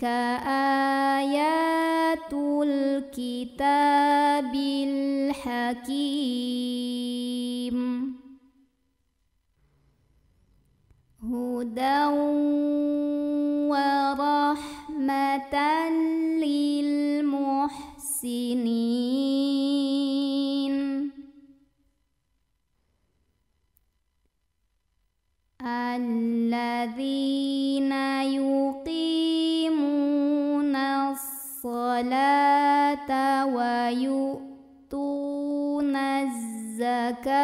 تلك آيات الكتاب الحكيم. هدى ورحمة للمحسنين. الذين ويؤتون الزكاة.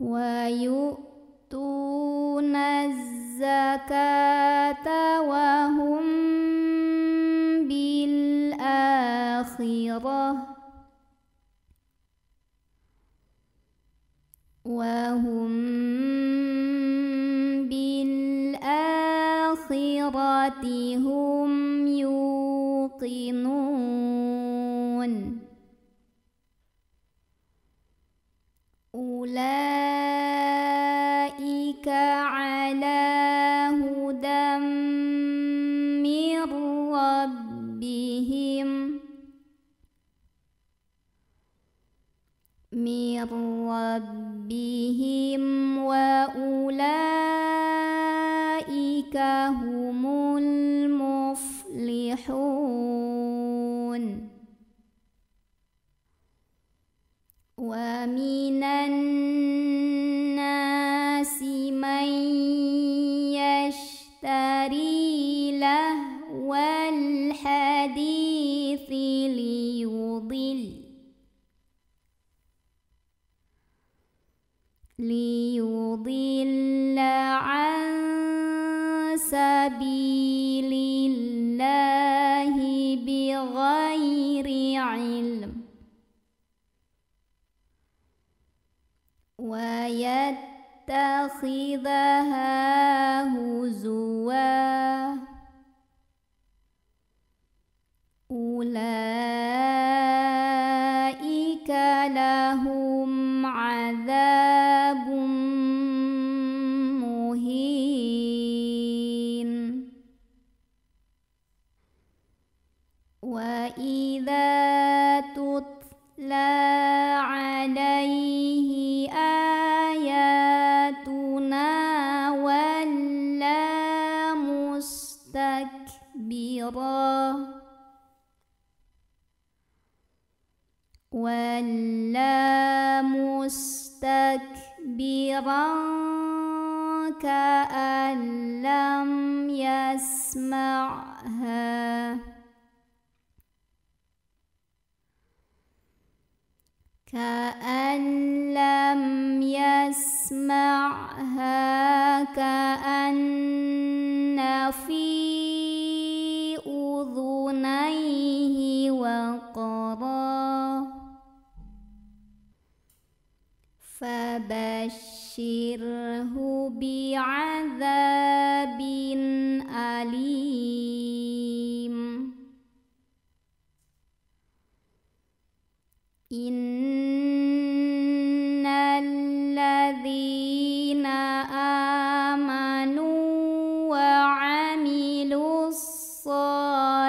ويؤتون الزكاة وهم بالآخرة. وهم يوقنون. أولئك على هدى من ربهم. من ربهم وأولئك هم المفلحون. ومن الناس من يشتري لهو الحديث ليضل ليضل عن بغير علم. ويتخذها هزوا. أولئك لهم مستكبرا كأن لم يسمعها. كأن لم يسمعها كأن فبشره بعذاب أليم. إن الذين آمنوا وعملوا الصالحات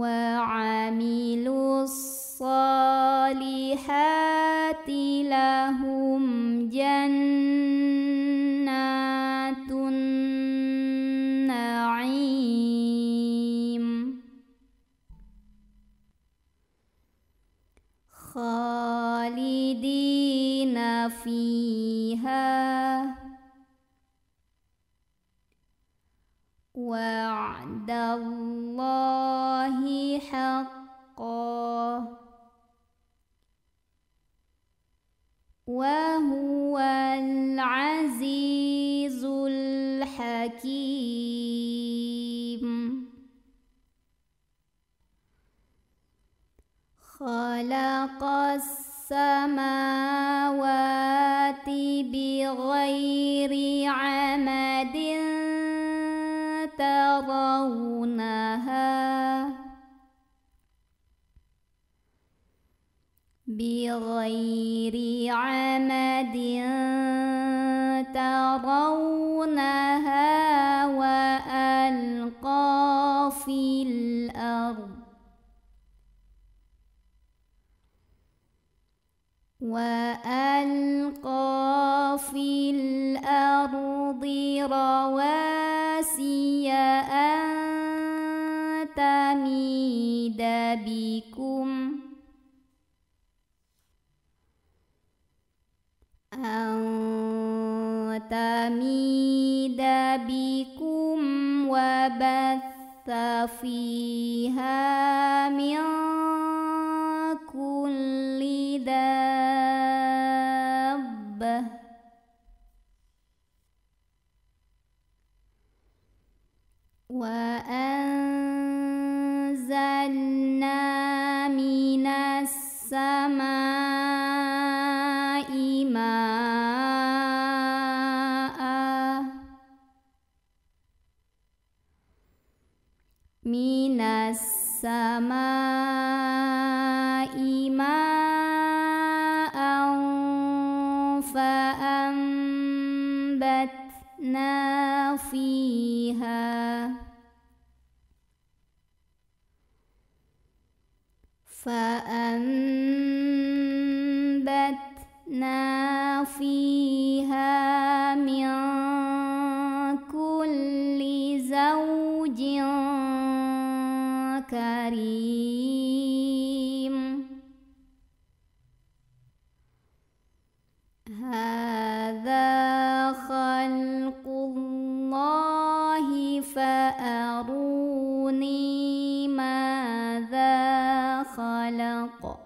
وعملوا الصالحات لهم جنات النعيم. خالدين فيها وعد الله حقا. وهو العزيز الحكيم. خلق السماوات بغير عمد ترونها بغير عمد ترونها وألقى في الأرض وألقى في الأرض رواسي أن تميد بكم. أن تميد بكم وبث فيها من من السماء ماء فأنبتنا فيها. فأنبتنا فيها من خلق الله فأروني ماذا خلق.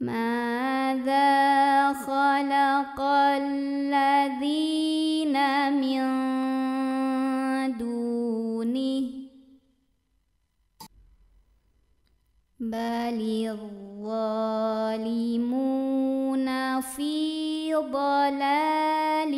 ماذا خلق الذين من دونه؟ بل الظالمون في ضلال